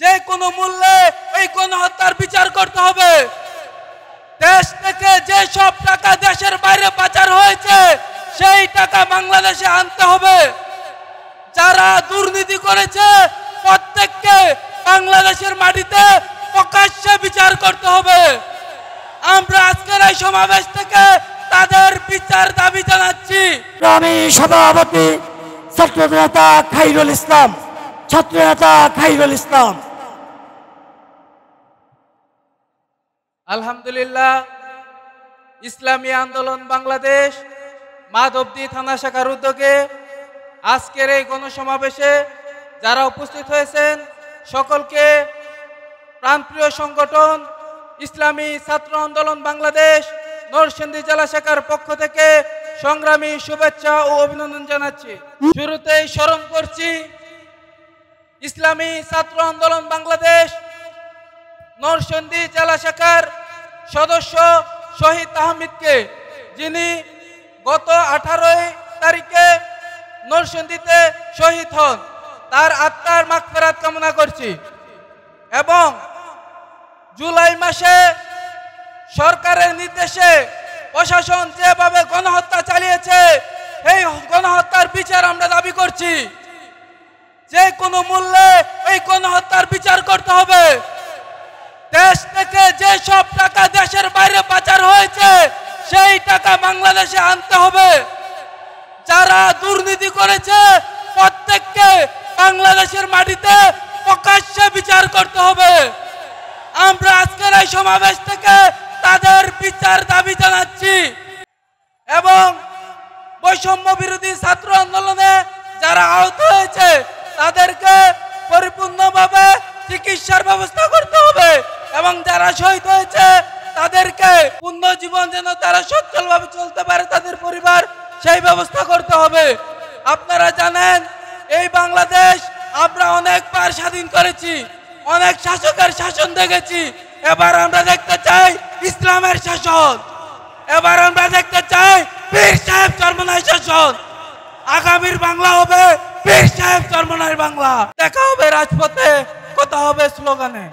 যে কোনো মূল্যে এই গণহত্যার বিচার করতে হবে। দেশ থেকে যে সব টাকা দেশের বাইরে পাচার হয়েছে, সেই টাকা বাংলাদেশে আনতে হবে। যারা দুর্নীতি করেছে, প্রত্যেককে বাংলাদেশের মাটিতে প্রকাশ্যে বিচার করতে হবে। আমরা আজকের এই সমাবেশ থেকে তাদের বিচার দাবি জানাচ্ছি। আমি সভাপতি ছাত্র নেতা খাইরুল ইসলাম ছাত্র নেতা খাইরুল ইসলাম। আলহামদুলিল্লাহ, ইসলামী আন্দোলন বাংলাদেশ মাধবদী থানা শাখার উদ্যোগে আজকের এই গণসমাবেশে যারা উপস্থিত হয়েছেন সকলকে প্রাণপ্রিয় সংগঠন ইসলামী ছাত্র আন্দোলন বাংলাদেশ নরসিংদী জেলা শাখার পক্ষ থেকে সংগ্রামী শুভেচ্ছা ও অভিনন্দন জানাচ্ছি। শুরুতেই স্মরণ করছি, ইসলামী ছাত্র আন্দোলন বাংলাদেশ নরসিংদী জেলা শাখার সদস্য শহীদ আহমেদকে, যিনি গত আঠারোই তারিখে নরসিংদীতে শহীদ হন। তার আত্মার মাগফেরাত কামনা করছি। এবং জুলাই মাসে সরকারের নির্দেশে প্রশাসন যেভাবে গণহত্যা চালিয়েছে এই গণহত্যার বিচার আমরা দাবি করছি। যে কোনো মূল্যে এই গণহত্যার বিচার করতে হবে দেশ থেকে যে সব টাকা দেশের বাইরে পাচার হয়েছে সেই টাকা বাংলাদেশে আনতে হবে। যারা দুর্নীতি করেছে, প্রত্যেককে বাংলাদেশের মাটিতে প্রকাশ্যে বিচার করতে হবে। আমরা আজকের এই সমাবেশ থেকে তাদের বিচার দাবি জানাচ্ছি। এবং বৈষম্য বিরোধী ছাত্র আন্দোলনে যারা আহত হয়েছে, তাদেরকে পরিপূর্ণভাবে চিকিৎসার ব্যবস্থা করতে হবে। এবং যারা শহীদ হয়েছে তাদেরকে পূর্ণ জীবন যেন তারা সচ্ছলভাবে চলতে পারে, তাদের পরিবার, সেই ব্যবস্থা করতে হবে। আপনারা জানেন, এই বাংলাদেশ আমরা অনেকবার স্বাধীন করেছি, অনেক শাসকের শাসন দেখেছি। এবার আমরা দেখতে চাই ইসলামের শাসন। এবার আমরা দেখতে চাই পীর সাহেব চরমনাই শাসন। আগামীর বাংলা হবে পীর সাহেব চরমনাই বাংলা। দেখা হবে রাজপথে, কথা হবে স্লোগানে।